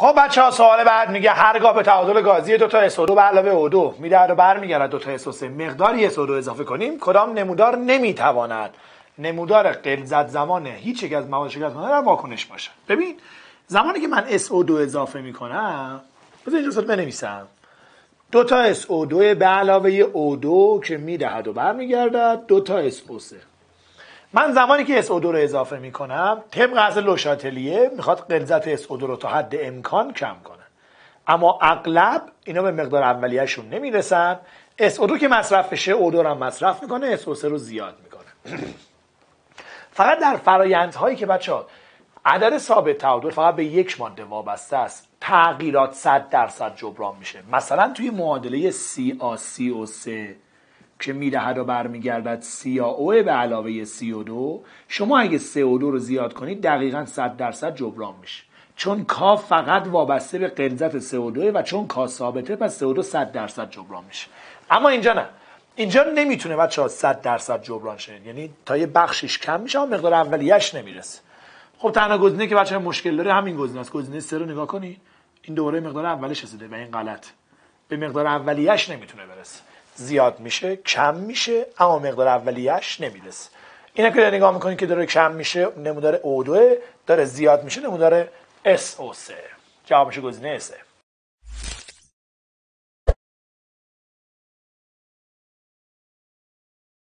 خب بچه ها سوال بعد میگه هرگاه به تعادل گازی دو تا SO2 به علاوه O2 میده و برمیگرد دو تا SO3 مقداری SO2 اضافه کنیم. کدام نمودار نمی‌تواند نمودار غلظت زمان هیچ یک از مواد شکست کننده در واکنش باشد؟ ببین زمانی که من SO2 اضافه می‌کنم بذار اینجا بنویسم. دو تا SO2 به علاوه O2 که می‌دهد و برمیگردد دو تا SO3 من زمانی که SO2 رو اضافه می‌کنم طبق اصل لوشاتلیه می‌خواد غلظت SO2 رو تا حد امکان کم کنه. اما اغلب اینا به مقدار اولیهشون نمی‌رسن. SO2 که مصرف بشه O2 رو هم مصرف می‌کنه SO3 رو زیاد می‌کنه. فقط در فرایندهایی که بچه ها عدد ثابت تعادل فقط به یک ماده وابسته است تغییرات 100 درصد جبران میشه. مثلا توی معادله CaCO3 که می‌دهد و برمیگردد CaO به علاوه CO2 شما اگه CO2 رو زیاد کنید دقیقا 100 درصد جبران میشه. چون کا فقط وابسته به غلظت CO2 و چون کا ثابته پس CO2 100 درصد جبران میشه. اما اینجا نه. اینجا نمی‌تونه بچه ها 100 درصد جبران شه. یعنی تا یه بخشش کم میشه اما مقدار اولیش نمی‌رسه. خب تنها گزینه که بچه مشکل داره همین گزینه است. گزینه سه رو نگاه کنی این دوره مقدار اولش رسیده و این غلط. به مقدار اولیش نمی‌تونه برسه. زیاد میشه کم میشه اما مقدار اولیش نمی‌رسه. اینا که نگاه می‌کنید که داره کم میشه نمودار O2 داره زیاد میشه نمودار SO3 جوابش گزینه سه